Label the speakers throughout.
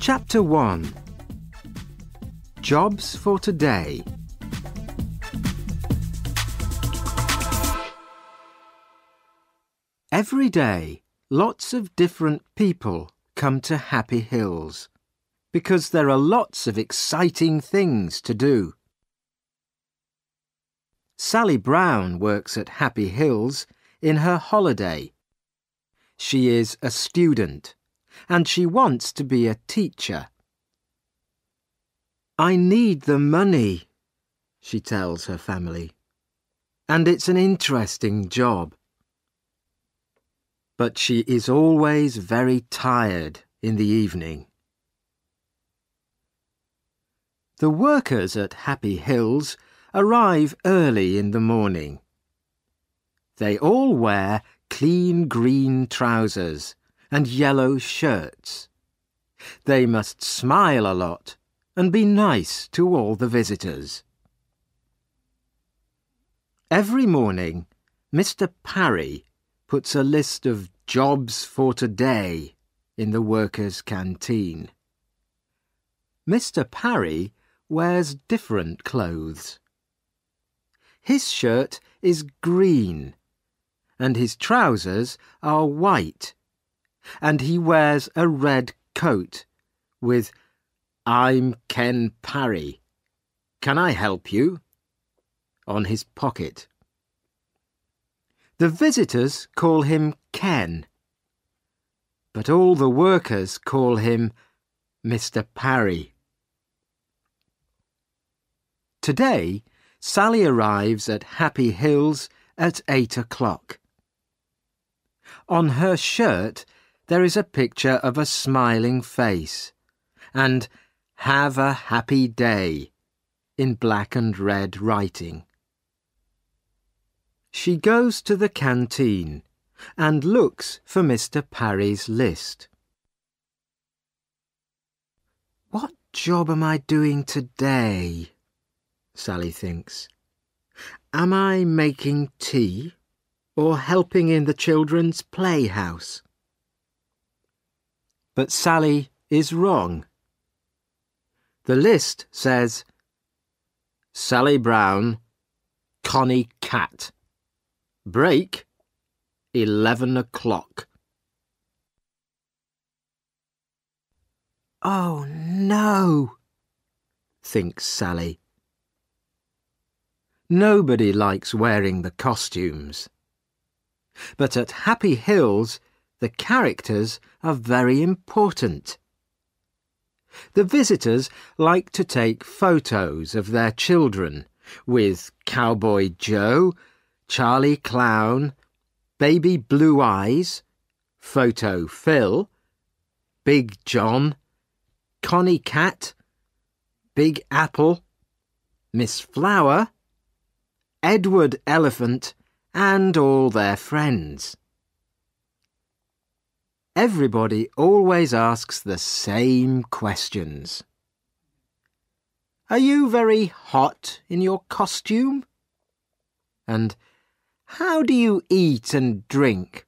Speaker 1: Chapter 1 Jobs for Today Every day, lots of different people come to Happy Hills because there are lots of exciting things to do. Sally Brown works at Happy Hills in her holiday. She is a student and she wants to be a teacher. I need the money, she tells her family, and it's an interesting job. But she is always very tired in the evening. The workers at Happy Hills arrive early in the morning. They all wear clean green trousers and yellow shirts. They must smile a lot and be nice to all the visitors. Every morning, Mr. Parry puts a list of jobs for today in the workers' canteen. Mr. Parry wears different clothes. His shirt is green, and his trousers are white and he wears a red coat with I'm Ken Parry. Can I help you? on his pocket. The visitors call him Ken, but all the workers call him Mr. Parry. Today, Sally arrives at Happy Hills at eight o'clock. On her shirt there is a picture of a smiling face and have a happy day in black and red writing. She goes to the canteen and looks for Mr. Parry's list. What job am I doing today? Sally thinks. Am I making tea or helping in the children's playhouse? But Sally is wrong. The list says Sally Brown, Connie Cat. Break, 11 o'clock. Oh no, thinks Sally. Nobody likes wearing the costumes. But at Happy Hills, the characters are very important. The visitors like to take photos of their children with Cowboy Joe, Charlie Clown, Baby Blue Eyes, Photo Phil, Big John, Connie Cat, Big Apple, Miss Flower, Edward Elephant, and all their friends. Everybody always asks the same questions. Are you very hot in your costume? And how do you eat and drink?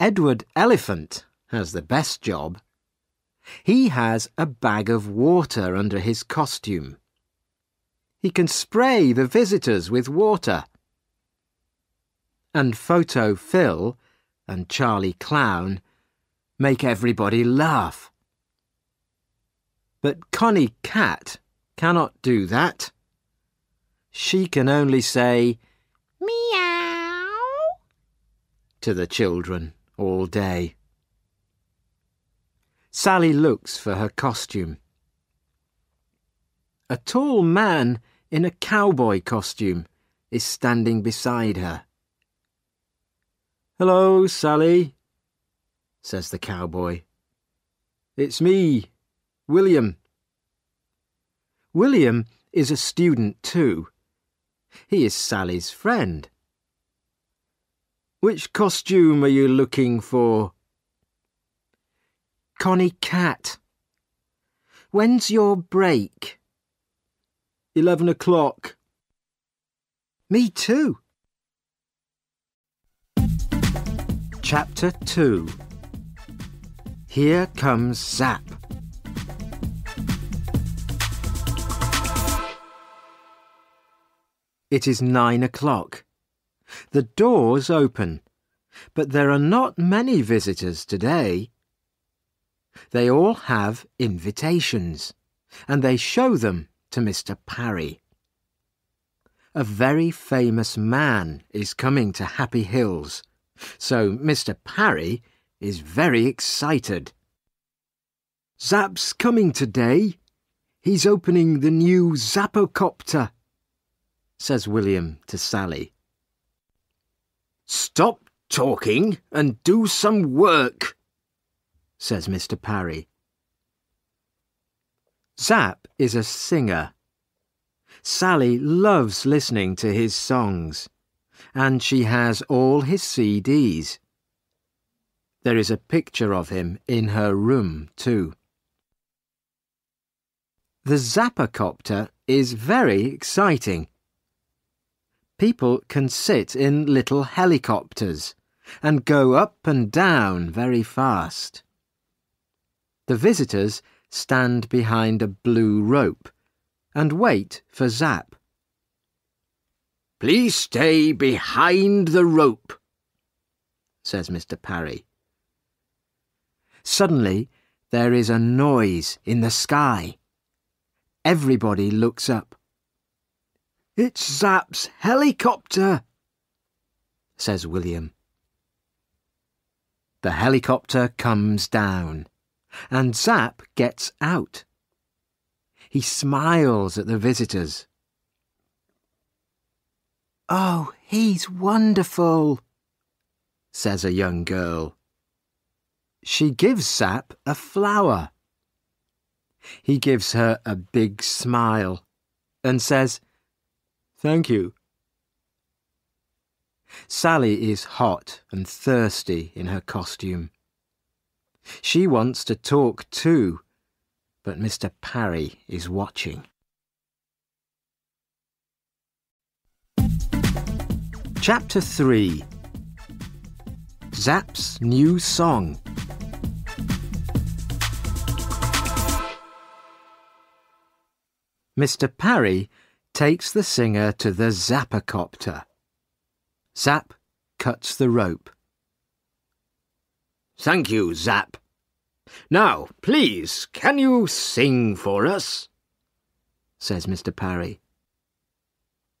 Speaker 1: Edward Elephant has the best job. He has a bag of water under his costume. He can spray the visitors with water. And Photo Phil and Charlie Clown make everybody laugh. But Connie Cat cannot do that. She can only say, meow, to the children all day. Sally looks for her costume. A tall man in a cowboy costume is standing beside her. Hello, Sally, says the cowboy. It's me, William. William is a student too. He is Sally's friend. Which costume are you looking for? Connie Cat. When's your break? Eleven o'clock. Me too. Chapter 2 here comes Zap. It is nine o'clock. The doors open, but there are not many visitors today. They all have invitations, and they show them to Mr. Parry. A very famous man is coming to Happy Hills, so Mr. Parry is very excited. Zap's coming today. He's opening the new Zappocopter, says William to Sally. Stop talking and do some work, says Mr. Parry. Zap is a singer. Sally loves listening to his songs, and she has all his CDs. There is a picture of him in her room, too. The Zappocopter is very exciting. People can sit in little helicopters and go up and down very fast. The visitors stand behind a blue rope and wait for Zap. Please stay behind the rope, says Mr. Parry. Suddenly, there is a noise in the sky. Everybody looks up. It's Zap's helicopter, says William. The helicopter comes down, and Zap gets out. He smiles at the visitors. Oh, he's wonderful, says a young girl. She gives Zap a flower. He gives her a big smile and says, Thank you. Sally is hot and thirsty in her costume. She wants to talk too, but Mr. Parry is watching. Chapter 3 Zap's New Song Mr. Parry takes the singer to the Zappocopter. Zap cuts the rope. Thank you, Zap. Now, please, can you sing for us? says Mr. Parry.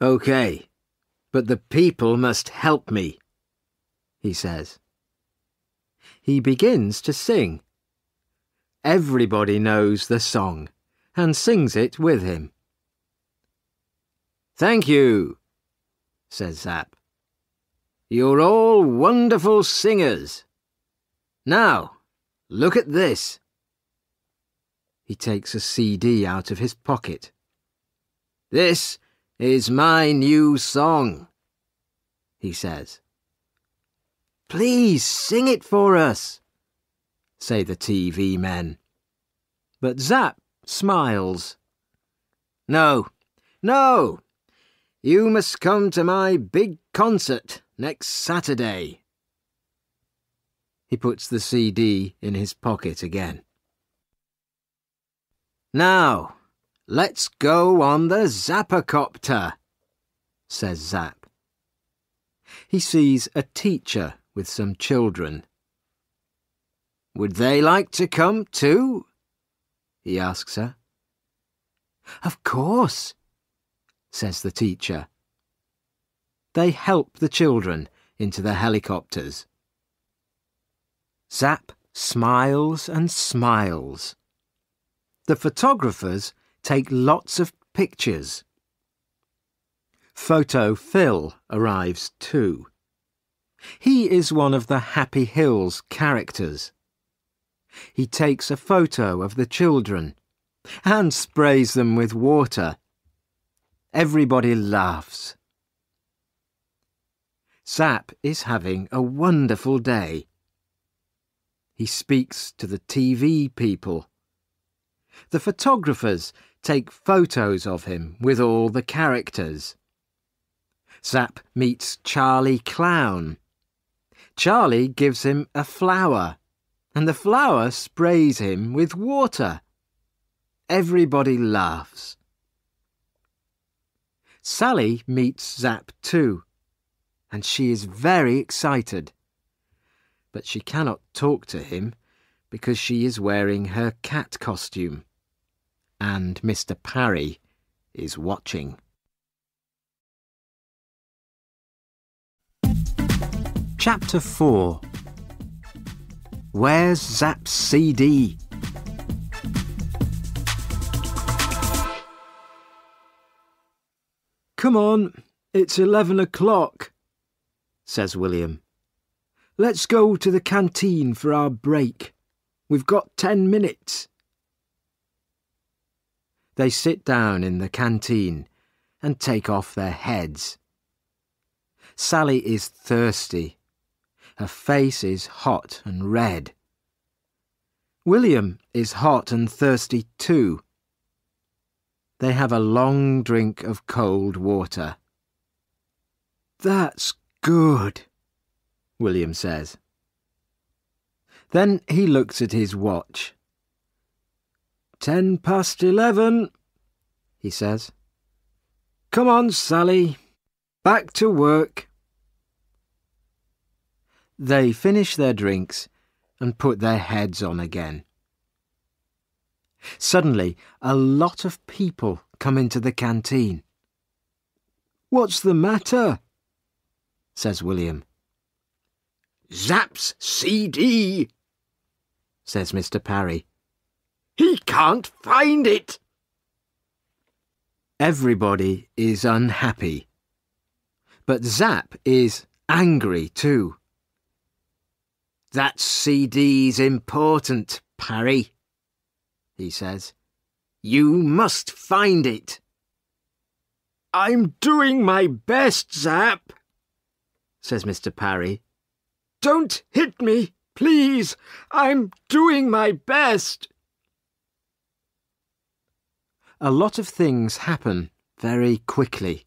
Speaker 1: OK, but the people must help me, he says. He begins to sing. Everybody knows the song and sings it with him. Thank you, says Zap. You're all wonderful singers. Now, look at this. He takes a CD out of his pocket. This is my new song, he says. Please sing it for us, say the TV men. But Zap smiles. No, no, you must come to my big concert next Saturday. He puts the CD in his pocket again. Now, let's go on the Zappocopter, says Zap. He sees a teacher with some children. Would they like to come too? he asks her. Of course, says the teacher. They help the children into the helicopters. Zap smiles and smiles. The photographers take lots of pictures. Photo Phil arrives too. He is one of the Happy Hills characters. He takes a photo of the children and sprays them with water. Everybody laughs. Zap is having a wonderful day. He speaks to the TV people. The photographers take photos of him with all the characters. Zap meets Charlie Clown. Charlie gives him a flower and the flower sprays him with water. Everybody laughs. Sally meets Zap too, and she is very excited. But she cannot talk to him because she is wearing her cat costume. And Mr. Parry is watching. Chapter 4 Where's Zap's CD? Come on, it's eleven o'clock, says William. Let's go to the canteen for our break. We've got ten minutes. They sit down in the canteen and take off their heads. Sally is thirsty. Her face is hot and red. William is hot and thirsty too. They have a long drink of cold water. That's good, William says. Then he looks at his watch. Ten past eleven, he says. Come on, Sally. Back to work. They finish their drinks and put their heads on again. Suddenly, a lot of people come into the canteen. What's the matter? says William. Zap's CD, says Mr. Parry. He can't find it. Everybody is unhappy. But Zap is angry too. That CD's important, Parry, he says. You must find it. I'm doing my best, Zap, says Mr. Parry. Don't hit me, please. I'm doing my best. A lot of things happen very quickly.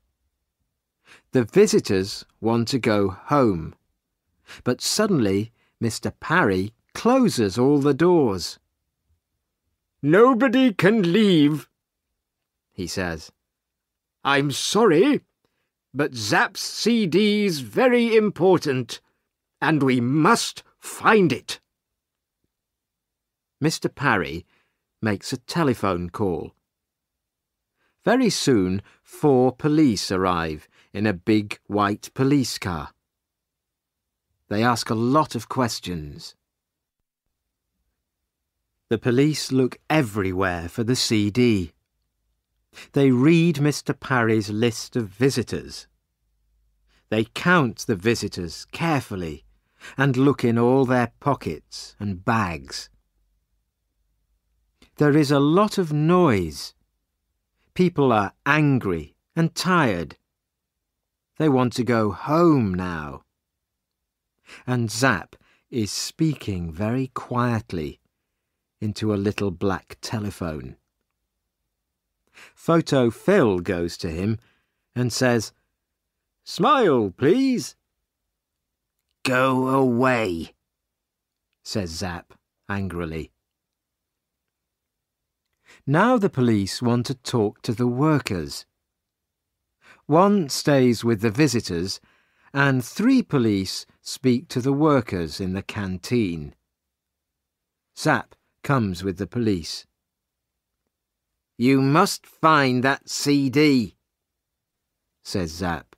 Speaker 1: The visitors want to go home, but suddenly Mr. Parry closes all the doors. Nobody can leave, he says. I'm sorry, but Zap's CD's very important, and we must find it. Mr. Parry makes a telephone call. Very soon, four police arrive in a big white police car. They ask a lot of questions. The police look everywhere for the CD. They read Mr. Parry's list of visitors. They count the visitors carefully and look in all their pockets and bags. There is a lot of noise. People are angry and tired. They want to go home now. And Zap is speaking very quietly into a little black telephone. Photo Phil goes to him and says, Smile, please. Go away, says Zap angrily. Now the police want to talk to the workers. One stays with the visitors, and three police speak to the workers in the canteen. Zap comes with the police. You must find that CD, says Zap.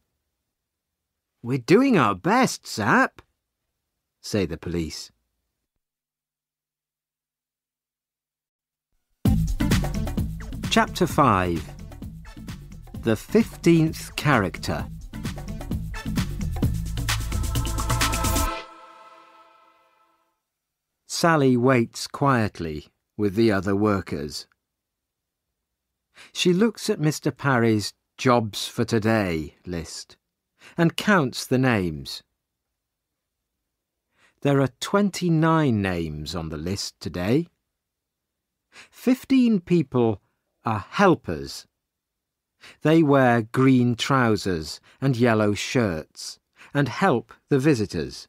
Speaker 1: We're doing our best, Zap, say the police. Chapter 5 The Fifteenth Character Sally waits quietly with the other workers. She looks at Mr. Parry's Jobs for Today list and counts the names. There are 29 names on the list today. Fifteen people are helpers. They wear green trousers and yellow shirts and help the visitors.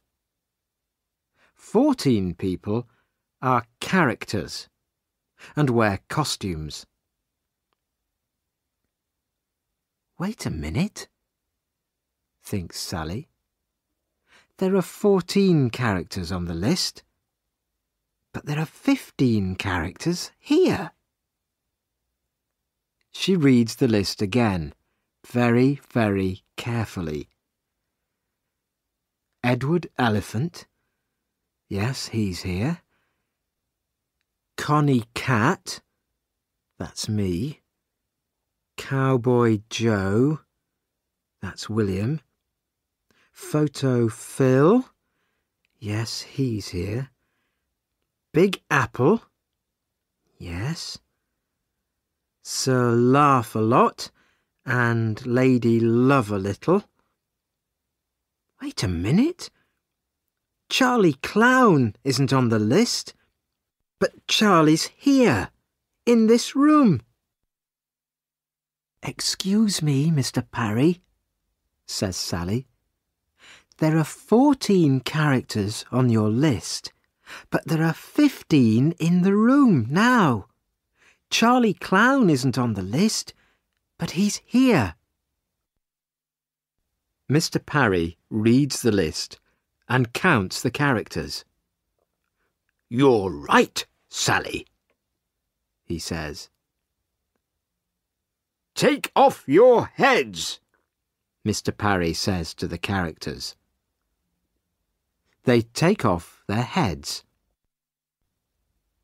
Speaker 1: Fourteen people are characters and wear costumes. Wait a minute, thinks Sally. There are 14 characters on the list, but there are 15 characters here. She reads the list again, very, very carefully. Edward Elephant. Yes, he's here. Connie Cat. That's me. Cowboy Joe. That's William. Photo Phil. Yes, he's here. Big Apple. Yes. Sir Laugh a Lot and Lady Love a Little. Wait a minute. Charlie Clown isn't on the list. But Charlie's here, in this room. Excuse me, Mr. Parry, says Sally. There are fourteen characters on your list, but there are fifteen in the room now. Charlie Clown isn't on the list, but he's here. Mr. Parry reads the list and counts the characters.
Speaker 2: You're right, Sally, he says. Take off your heads, Mr. Parry says to the characters.
Speaker 1: They take off their heads.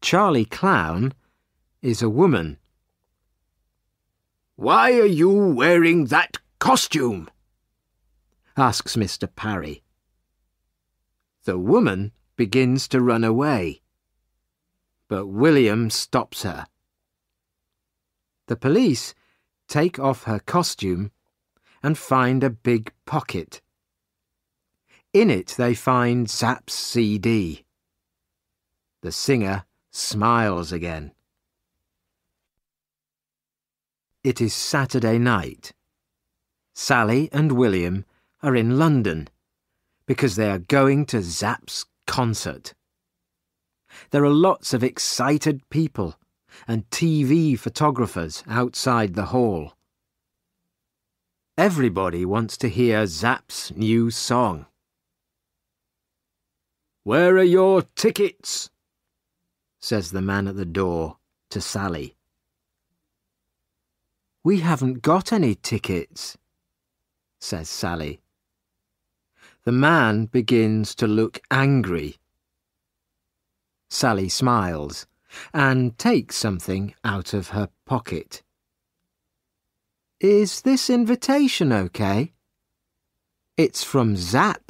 Speaker 1: Charlie Clown is a woman.
Speaker 2: Why are you wearing that costume?
Speaker 1: asks Mr. Parry. The woman begins to run away, but William stops her. The police take off her costume and find a big pocket. In it they find Zapp's CD. The singer smiles again. It is Saturday night. Sally and William are in London because they are going to Zapp's concert. There are lots of excited people and TV photographers outside the hall. Everybody wants to hear Zapp's new song.
Speaker 2: Where are your tickets?
Speaker 1: says the man at the door to Sally. We haven't got any tickets, says Sally. The man begins to look angry. Sally smiles and takes something out of her pocket. Is this invitation okay? It's from Zapp.